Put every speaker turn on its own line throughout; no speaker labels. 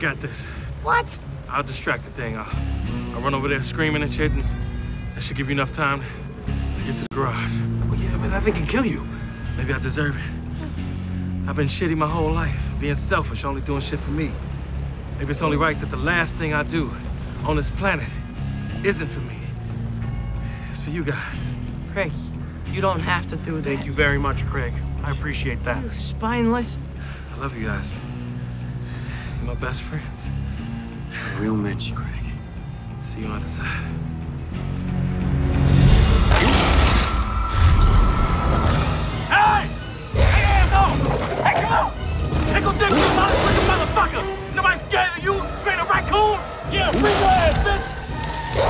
I got this.
What?
I'll distract the thing. I'll, I'll run over there screaming and shit, and that should give you enough time to get to the garage.
Well, yeah, but that thing can kill you.
Maybe I deserve it. I've been shitty my whole life, being selfish, only doing shit for me. Maybe it's only right that the last thing I do on this planet isn't for me. It's for you guys.
Craig, you don't have to do that.
Thank you very much, Craig. I appreciate that.
You spineless.
I love you guys. You're my best friends.
Real mensch, Craig.
See you on the other side.
Hey! Hey, hands on! Hey, come on! Nickel dick, you motherfucking motherfucker! Nobody scared of you, being a raccoon? Yeah, free your ass, bitch!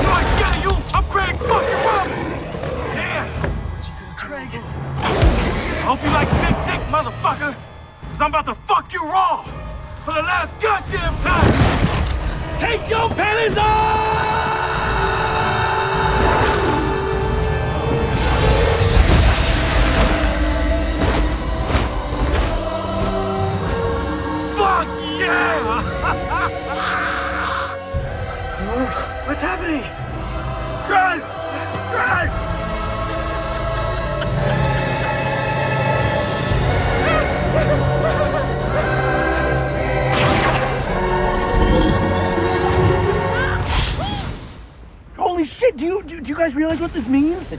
Nobody scared of you? I'm Craig fucking Robinson! Yeah! Craig. I hope you like big dick, motherfucker! Cause I'm about to fuck you raw! For the last goddamn time! Take your panties off! Fuck yeah!
What's happening?
Drive! Drive!
Holy shit, do you, do, do you guys realize what this means?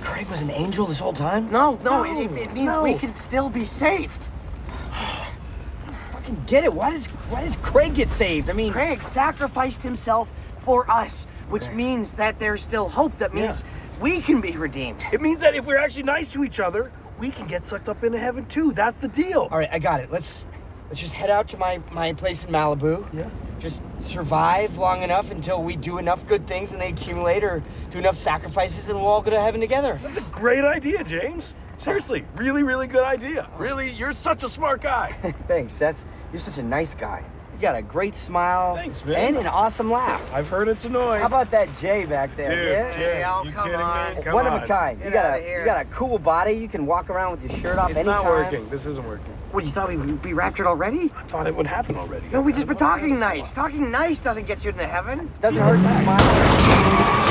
Craig was an angel this whole time?
No, no,
No,
it, it- means
no.
we can still be saved.
Fucking get it. Why does why does Craig get saved? I mean,
Craig sacrificed himself for us, which means that there's still hope. That means we can be redeemed.
It means that if we're actually nice to each other, we can get sucked up into heaven too. That's the deal.
all right, I got it. Let's let's just head out to my my place in Malibu.
Yeah.
Just survive long enough until we do enough good things and they accumulate, or do enough sacrifices, and we'll all go to heaven together.
That's a great idea, James. Seriously, really, really good idea. Really, you're such a smart guy.
Thanks. That's you're such a nice guy. You got a great smile.
Thanks, man.
And an awesome laugh.
I've heard it's annoying.
How about that Jay back there?
Dude,
yeah?
Jay,
oh,
you
come
kidding
on.
me? Come
One
on.
of a kind. You got a
here.
you got a cool body. You can walk around with your shirt off
It's
anytime.
not working. This isn't working.
What, you thought we'd be raptured already?
I thought it would happen already.
No, we just been talking nice. Talking nice doesn't get you into heaven.
Doesn't hurt to smile.